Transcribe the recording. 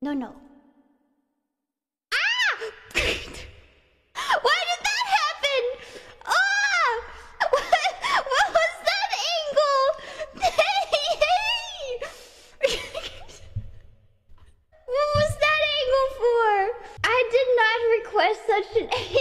No, no. Ah! Why did that happen? Ah! What, what was that angle? Hey! what was that angle for? I did not request such an angle.